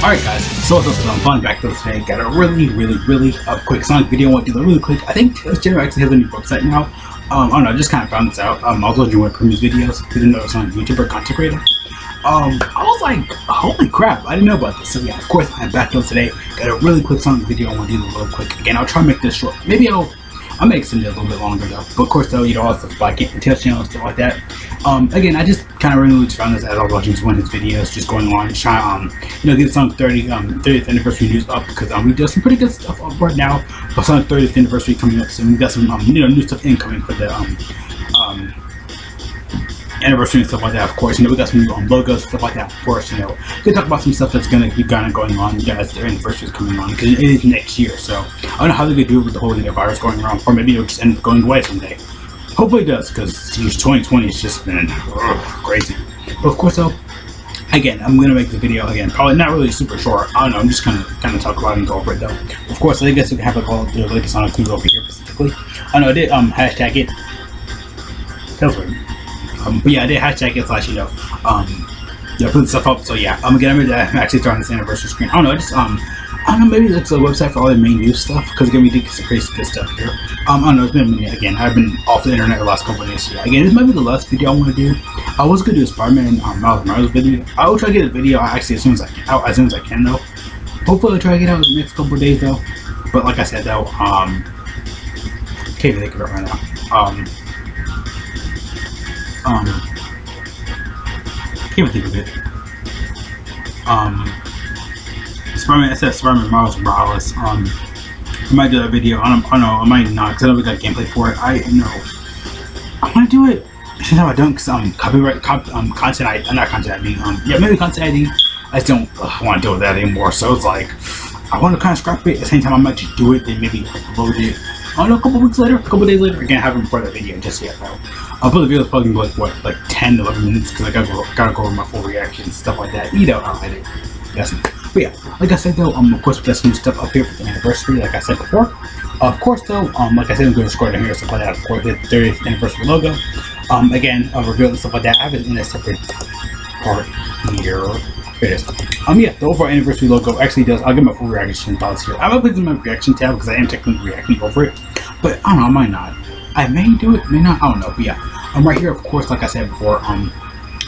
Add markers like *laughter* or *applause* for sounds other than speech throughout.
Alright guys, so what's up, I'm fun back to this today. Got a really, really, really uh, quick Sonic video I want to do that really quick. I think Tails actually has a new website now. Um, I don't know, I just kind of found this out. Um, I was watching one Prim's videos, didn't know it was on YouTuber content creator. Um, I was like, holy crap, I didn't know about this. So yeah, of course, I'm back to today. Got a really quick Sonic video I want to do a real quick. Again, I'll try to make this short. Maybe I'll I may extend it a little bit longer though. But of course though, you know, all the stuff like Tails channel and stuff like that. Um, again, I just kind of really found this as I was watching one of his videos, just going on, trying, um, you know, get some 30, um, 30th anniversary news up because um, we do some pretty good stuff up right now. But Sonic 30th anniversary coming up soon. We got some, um, you know, new stuff incoming for the, um, um, anniversary and stuff like that, of course. You know, we got some new um, logos, stuff like that, of course. You know, we can talk about some stuff that's going to be kind of going on, guys. Their anniversary is coming on because it is next year. So I don't know how they're to do it with the whole you know, virus going around, or maybe it'll just end up going away someday. Hopefully it does, because 2020 has just been ugh, crazy. But of course, though, again, I'm gonna make the video again. Probably not really super short. I don't know. I'm just gonna kind of talk about it and go over it though. Of course, I guess we can have like all the latest Sonic news over here specifically. I know I did um hashtag it. That was weird. Um, but yeah, I did hashtag it slash you know um yeah put stuff up. So yeah, I'm gonna I'm actually throwing this anniversary screen. I don't know. I just um I don't know, maybe it's a website for all the main news stuff, because again, we did some crazy good stuff here. Um, I don't know, it's been a minute again. I've been off the internet the last couple of days. Yeah, again, this might be the last video I want to do. I was going to do a Spider-Man um, Miles Morales video. I will try to get a video actually as soon as I can, out as soon as I can, though. Hopefully, I'll try to get out in the next couple days, though. But like I said, though, um, can't even think of it right now. Um, um, can't even think of it. Um, Spider-Man, it says Spider-Man Miles Morales. Um, I might do that video. I don't, I don't know. I might not because I we got gameplay for it. I know. I want to do it. Should I done because um copyright cop, um content I uh, not content ID um yeah maybe content ID. I just don't want to deal with that anymore. So it's like I want to kind of scrap it. At the same time, I might just do it. Then maybe upload it. I don't know. A couple weeks later, a couple days later. I can't have it before the video just yet though. I'll put the video probably like what like 10 11 minutes because I gotta go gotta go over my full reactions stuff like that. You know how I do. Yes. But yeah, like I said though, um, of course we got some new stuff up here for the anniversary, like I said before. Of course though, um, like I said, I'm going to score down here stuff like that. Of course, the 30th anniversary logo. Um, again, I'll reveal and stuff like that. I have it in a separate part here. Here it is. Um, yeah, the overall anniversary logo actually does. I'll get my full reaction thoughts here. I'm gonna put it in my reaction tab because I am technically reacting over it, but I don't know. I might not. I may do it, may not. I don't know. But yeah, I'm right here. Of course, like I said before, um,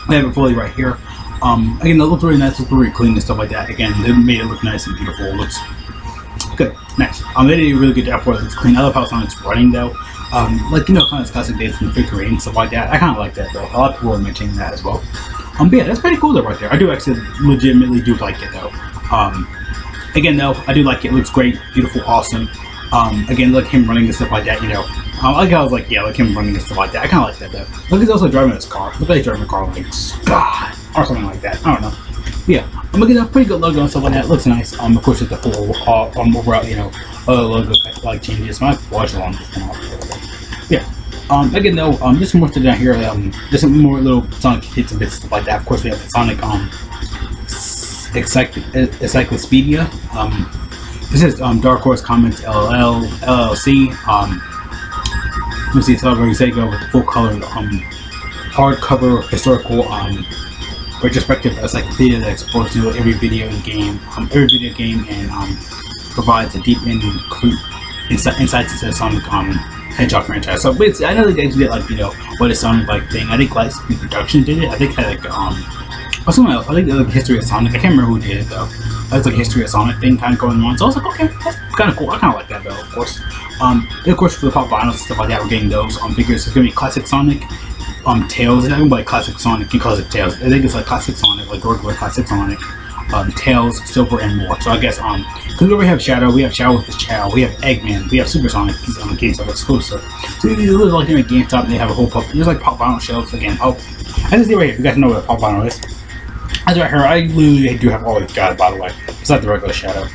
I have it fully right here. Um, again, it looks really nice, looks really clean and stuff like that. Again, they made it look nice and beautiful. It looks good. Nice. Um, they did a really good job for it. It's clean. I love how Sonic's running though. Um, like you know, kind of classic days figure eight and stuff like that. I kind of like that though. A lot of people are mentioning that as well. Um, but yeah, that's pretty cool though, right there. I do actually legitimately do like it though. Um, again though, I do like it. it looks great, beautiful, awesome. Um, again, look him running and stuff like that. You know, um, like I was like, yeah, like him running and stuff like that. I kind of like that though. Look, he's also driving his car. Look like he's driving a car like God or something like that. I don't know. Yeah, I'm looking at a pretty good logo and stuff like that. It looks nice. Um, of course, with the full uh, um overall, you know, uh, logo like changes. My watch along Yeah. Um, again though, um, just more stuff down here. Um, just some more little Sonic hits and bits stuff like that. Of course, we have the Sonic um, Encyclopedia. Um, this is um Dark Horse Comics LLL LLC. Um, let me see, it's over Sega with the full color um hardcover historical um retrospective encyclopedia that explores know, every video game, um, every video game, and um, provides a deep and insight, insights into the Sonic um, Hedgehog franchise. So basically, I know they did like you know what a Sonic like thing. I think Light Speed Production did it. I think had like um or something else. I think like history of Sonic. I can't remember who did it though. That's like history of Sonic thing kind of going on. So I was like, okay, that's kind of cool. I kind of like that though, of course. Um, and of course for the pop vinyls and stuff like that, we're getting those um figures. It's gonna be classic Sonic um Tails. It's not like classic Sonic and classic Tails. I think it's like classic Sonic, like regular classic Sonic. Um, Tails, Silver, and more. So I guess um, because we have Shadow, we have Shadow with his Chao, we have Eggman, we have Super Sonic, he's on the GameStop exclusive. So you look like in a GameStop, they have a whole pop. There's like pop vinyl shelves again. Oh, I just see right here. You guys know what pop vinyl is. That's right here. I literally do have all these guys, by the way. It's not the regular Shadow.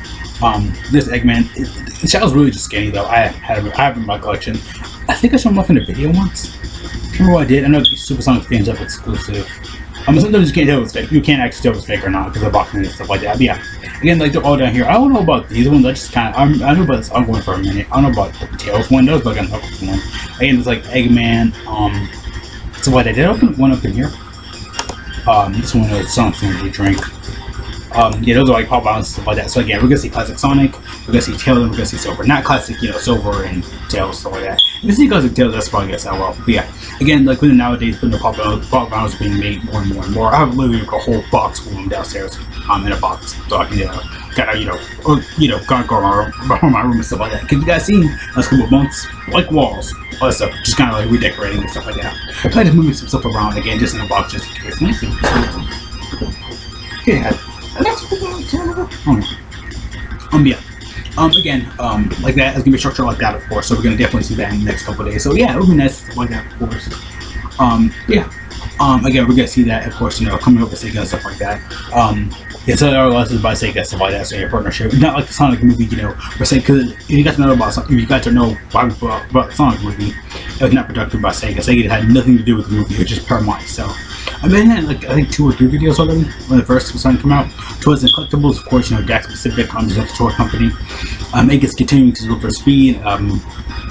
Um, this Eggman, it, the Shadow's really just skinny though. I have I have in my collection. I think I showed him off in a video once. Remember I did? I know Super Sonic GameStop exclusive. I mean, sometimes you can't tell if it's fake. You can't actually tell if it's fake or not because of boxing and stuff like that. But yeah, again, like they're all down here. I don't know about these ones. I just kind of I know about this I'm going for a minute. I don't know about the Tails one. Those like a Knuckles one. Again, it's like Eggman. Um, so what I did open one up in here. Um, this one is something to drink. Um, yeah, those are like pop vinyls and stuff like that. So again, we're gonna see classic Sonic, we're gonna see Tails, and we're gonna see Silver. Not classic, you know, Silver and Tails stuff like that. If we see classic Tails, that's probably gonna sell well. But yeah, again, like when nowadays when the pop vinyls, pop vinyls is being made more and more and more, I have literally like a whole box full of them downstairs. Um, in a box, so I can you know, kind of you know, or, you know, of go *laughs* around my, room and stuff like that. Cause you guys seen last couple months, like walls, all that stuff, just kind of like redecorating and stuff like that. I plan to move some stuff around again, just in a box, just in case. Um, yeah. Um, again, um, like that, it's gonna be structured like that, of course. So we're gonna definitely see that in the next couple days. So yeah, it'll be nice like that, of course. Um, yeah. Um, again, we're gonna see that, of course, you know, coming up with Sega and stuff like that. Um, yeah, so there are lessons by Sega stuff like that. So your partnership, not like the Sonic movie, you know, we're saying because you got to know about, if you got to know about the Sonic movie, it was not produced by Sega. Sega had nothing to do with the movie; it was just Paramount. So I've been in like I think two or three videos already when the first Sonic came out. Toys and collectibles, of course, you know, Jakks Pacific, um, the toy company. Um, it gets continuing to deliver speed, um,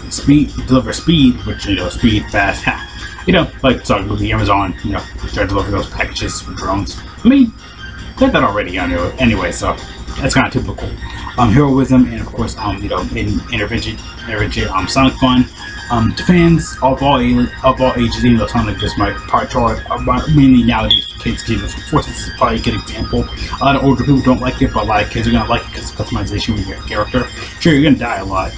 speed, deliver speed, which you know, speed, fast, ha. You know, like Sonic the Amazon, you know, try to deliver those packages with drones. I mean, did that already anyway, anyway so that's kind of typical. Um, heroism and of course, um, you know, in intervention, intervention, um, Sonic Fun. Um, fans of all of all ages, even though Sonic just my part chart, mainly nowadays kids give us forces is probably a good example. A lot of older people don't like it, but a lot of kids are gonna like it because of customization with your character. Sure, you're gonna die a lot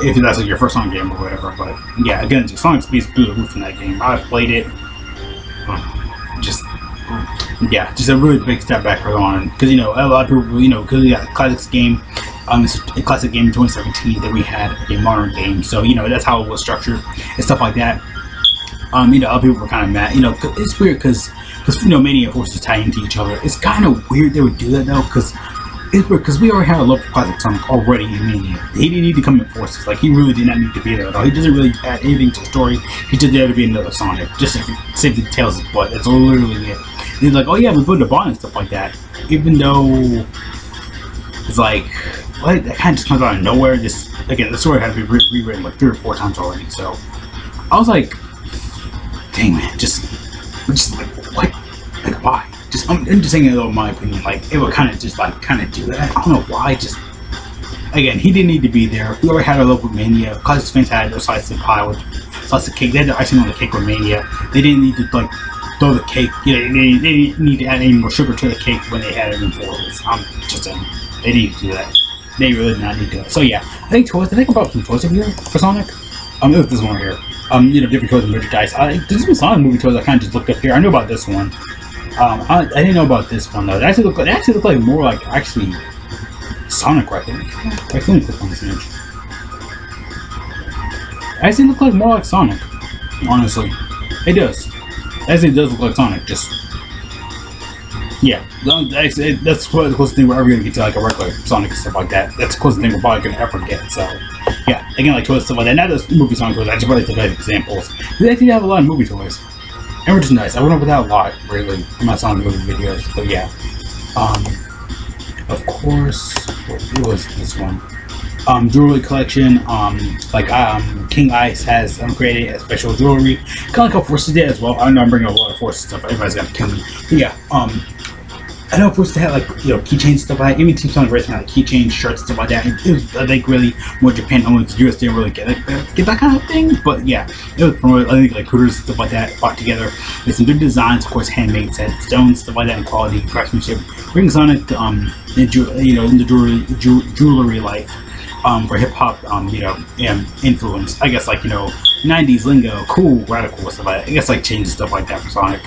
if that's like your first Sonic game or whatever, but yeah, again, Sonic speed's through the roof in that game. I've played it. Just yeah, just a really big step back for on because you know a lot of people you know because we got classics game, um, it's a classic game in 2017 that we had a modern game, so you know that's how it was structured and stuff like that. Um, you know, other people were kind of mad. You know, it's weird because because you know Mania forces tie into each other. It's kind of weird they would do that though because it's weird because we already had a love for Classic Sonic already in Mania. He didn't need to come in forces. Like he really did not need to be there at all. He doesn't really add anything to the story. He just there to be another Sonic, just to save the tails his butt. That's literally it. He's like, oh yeah, we put a bond and stuff like that. Even though it's like, what? That kind of just comes out of nowhere. Just again, the story had to be re rewritten like three or four times already. So I was like, dang man, just, just like what? Like why? Just I'm, I'm just saying it in my opinion. Like it would kind of just like kind of do that. I don't know why. Just again, he didn't need to be there. We already had a local mania. Classic fans had their slice of pie with slice of cake. They had the icing on the cake with mania. They didn't need to like throw the cake. You know, they, they didn't need to add any more sugar to the cake when they had it in foils. I'm just saying, they to do that. They really did not need to. So yeah, I think toys. I think about some toys over here for Sonic. Um, it this one here. Um, you know, different toys and merchandise. I, there's some Sonic movie toys I kind of just looked up here. I know about this one. Um, I, I didn't know about this one though. It actually looked. It actually looked like more like actually Sonic, I think. I think click on this image. It actually looked like more like Sonic. Honestly, it does. Actually, it does look like Sonic. Just yeah, that's, that's the closest thing we're ever gonna get to like a regular Sonic and stuff like that. That's the closest thing we're probably gonna ever get. So yeah, again, like toys stuff like that. Not just movie Sonic toys. I just really like examples. They actually have a lot of movie toys. And which is nice. I went over that a lot, really, in my Sonic movie videos. But yeah. Um, of course, it was this one. Um, jewelry collection. Um, like um, King Ice has um, created a special jewelry, kind of like how Forces did as well. I know I'm bringing a lot of Forces stuff. Everybody's gonna kill me. But yeah. Um, I know Forces had like you know keychains stuff like. Even Team Sonic Racing had like keychain shirts stuff like that. It was I think really more Japan only. The US didn't really get like, get that kind of thing. But yeah, it was promoted. I think like Hooters stuff like that brought together. There's some good designs, of course, handmade set stones stuff like that, and quality craftsmanship. Bring Sonic um in, you know in the jewelry jewelry life um, for hip hop, um, you know, um, influence. I guess like you know, '90s lingo, cool, radical stuff like that. I guess like change stuff like that for Sonic.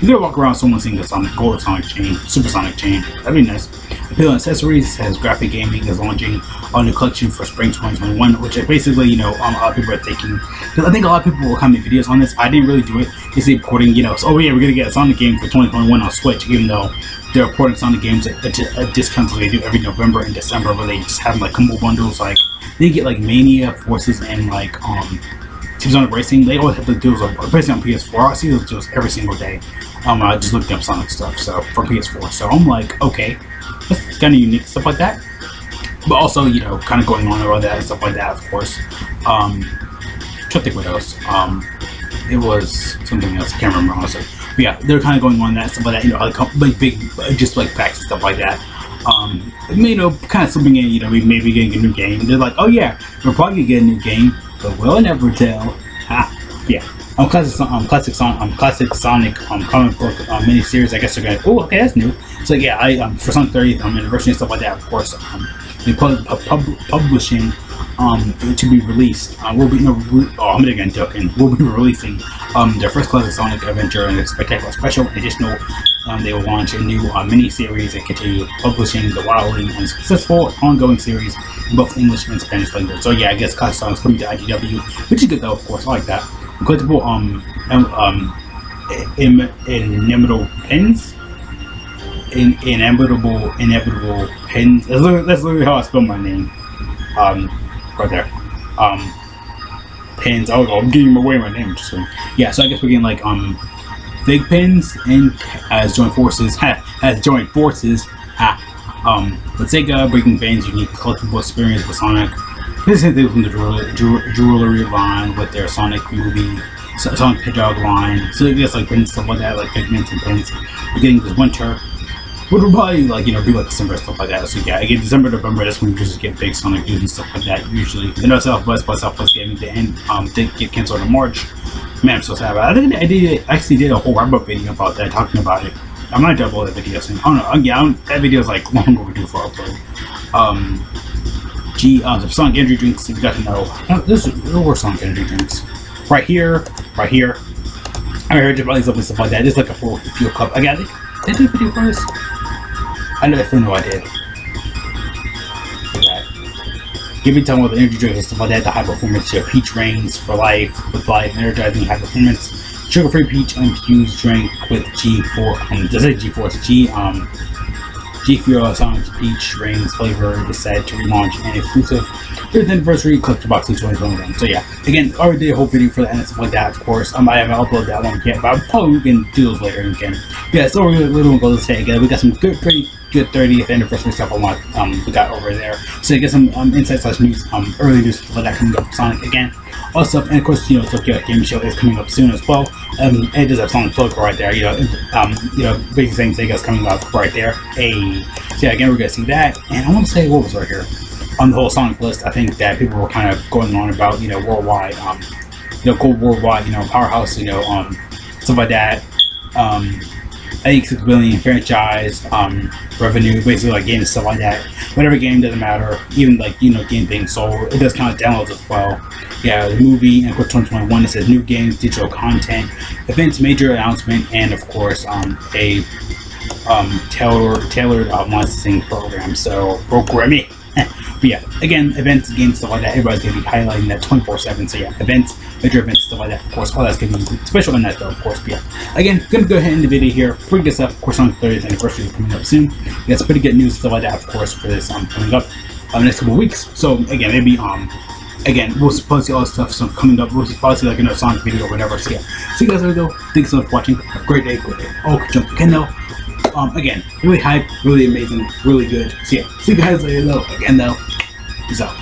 You could walk around someone seeing the Sonic Gold Sonic chain, Supersonic chain. That'd be nice. Appeal accessories has graphic gaming is launching a new collection for spring 2021, which is basically, you know, um, a lot of people are thinking. Because I think a lot of people will come to videos on this. I didn't really do it. It's the recording, you know. So, oh yeah, we're gonna get a Sonic game for 2021 on Switch, even though they're reporting Sonic games at, at, discounts they do every November and December, where they just have like combo bundles. Like they get like Mania, Forces, and like um Team Sonic Racing. They always have the deals, on, especially on PS4. I see those deals every single day. Um, I just looked up Sonic stuff, so for PS4. So I'm like, okay, that's kind of unique stuff like that. But also, you know, kind of going on about that and stuff like that, of course. Um, to think what else. Um, it was something else. I can't remember honestly. But yeah, they're kind of going on that stuff like that. You know, like like big, just like packs and stuff like that. Um, you know, kind of in. You know, we maybe getting a new game. They're like, oh yeah, we're probably gonna get a new game, but we'll never tell. Ha, yeah. Um, classic, um, classic, um, classic Sonic, um, comic book um, miniseries. I guess they're gonna. Oh, okay, that's new. So yeah, I um, for Sonic 30th um, anniversary and stuff like that. Of course, um, they pub- pub- publishing um, to be released. Uh, we'll be no, oh, I'm again joking. *laughs* We'll be releasing um, their first classic Sonic adventure and a spectacular special. Additional, um, they will launch a new uh, mini series and continue publishing the wildly and successful ongoing series in both English and Spanish language. So yeah, I guess classic Sonic's coming to IDW, which is good though. Of course, I like that. Collectible um um Im- inimitable pins. In, inevitable, inevitable pins. That's literally, that's literally how I spell my name. Um, right there. Um, pins. Oh, I'm giving away my name. So. Yeah, so I guess we're getting like um, big pins and as joint forces. Ha, as joint forces. Ha. Um, with Sega, Breaking Band's unique collectible experience with Sonic. This is from the jewelry, line with their Sonic movie, Sonic Hedgehog line. So I guess like pins stuff like that, like figments and pins. Getting this winter would probably like you know be like December stuff like that. So yeah, again December, November, that's when you just get big Sonic news and stuff like that. Usually, you know Southwest by Southwest Gaming the end um they get canceled in March. Man, I'm so sad. I think I did actually did a whole wrap up video about that, talking about it. I might double that video soon. I don't know. Yeah, I don't, that video is like *laughs* long overdue for upload. Um, G, uh, the Sonic energy drinks. You got to know. Uh, this is where Sonic energy drinks. Right here, right here. I heard about these and stuff like that. It's like a full fuel cup. I got it. Did I do a for this? I know for no idea. Give me time with energy drinks and stuff like that. The high performance, your peach reigns for life with life, energizing high performance, sugar free peach infused drink with G4. Um, does it G4? It's G um G Fuel Sonic Peach Rings flavor is set to relaunch an exclusive 5th anniversary collector box in 2021. So yeah, again, I already did a whole video for that and stuff like that. Of course, um, I haven't uploaded that one yet, but I'll probably can do those later again. Yeah, so we're gonna go to say again. We got some good, pretty good 30th anniversary stuff on what um, we got over there. So I get some um, insight slash news, um, early news for that coming up for Sonic again. Also, and of course, you know, Tokyo Game Show is coming up soon as well. Um, it does have Sonic Logo right there. You know, um, you know, basically saying Sega's coming up right there. Hey, so yeah, again, we're gonna see that. And I want to say what was right here on the whole Sonic list. I think that people were kind of going on about you know worldwide, um, you know, cold worldwide, you know, powerhouse, you know, um, stuff like that. Um, I think six billion franchise um, revenue, basically like games stuff like that. Whatever game doesn't matter, even like you know game being sold, it does count downloads as well. Yeah, the movie and for 2021 it says new games, digital content, events, major announcement, and of course um, a um, tailored tailored uh, licensing program. So programming. But yeah, again, events, games, stuff like that, everybody's going to be highlighting that 24-7. So yeah, events, major events, stuff like that, of course, all that's going to be special in that though, of course. But yeah, again, going to go ahead and the video here. Pretty good stuff, of course, on the 30th anniversary coming up soon. Yeah, it's pretty good news, stuff like that, of course, for this um, coming up um, next couple weeks. So again, maybe um again, we'll probably see all this stuff so coming up. We'll probably see like another Sonic video or whatever. So yeah, see you guys later though. Thanks so much for watching. Have a great day, good day. Oh, jump again though. Um, again, really hype, really amazing, really good. So yeah, see you guys later though. Again though. Peace out.